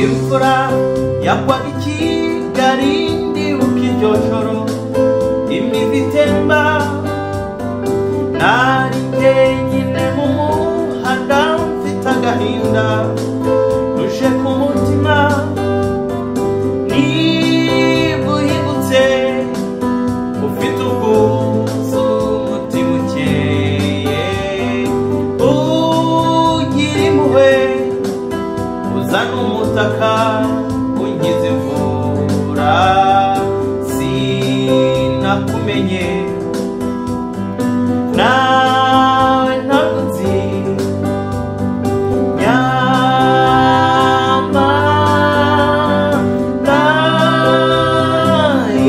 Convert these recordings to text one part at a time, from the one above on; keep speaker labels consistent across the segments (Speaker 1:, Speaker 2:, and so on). Speaker 1: imvura yagwaga i kigali ndibuka iryo joro imizi itemba nari jyenyine mu muhanda mfite agahinda ubutaka ungize imvura sinakumenye nawe ntabwo nzi nyamba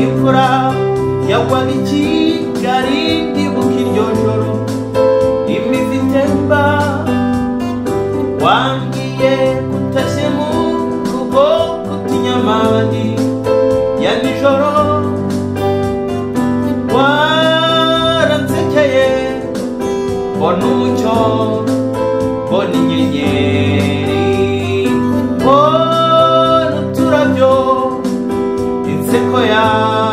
Speaker 1: imvura yagwaga i kigali ndibuka iryo joro imizi itemba wambwiye kutashemuka chiamati gli anni giorò guaranzecchiaie bonnuccio bonignenieri bonuturadio in sequoia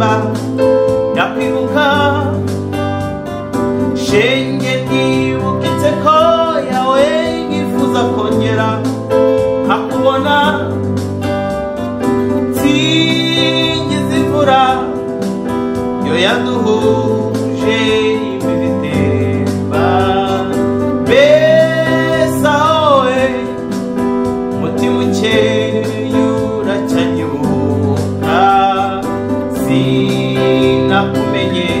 Speaker 1: by. Now people come. Shenge nibukitse ko yawe yifuza kongera nkakubona nsingiza imvura yo yaduhuye sin apomeye.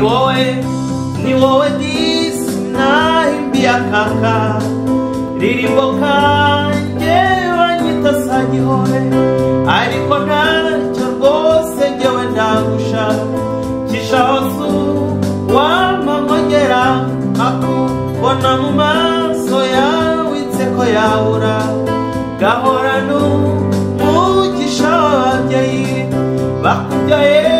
Speaker 1: niwowe niwowe disi nahimbia kaka ririmbo kanjye banyita sa gihore ariko ntacyo rwose njyewe ndagusha kisha hose wamamogera akubona mu maso yawe inseko yabura gahorana umugisha w'ababyeyi bakubyaye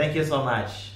Speaker 1: Thank you so much.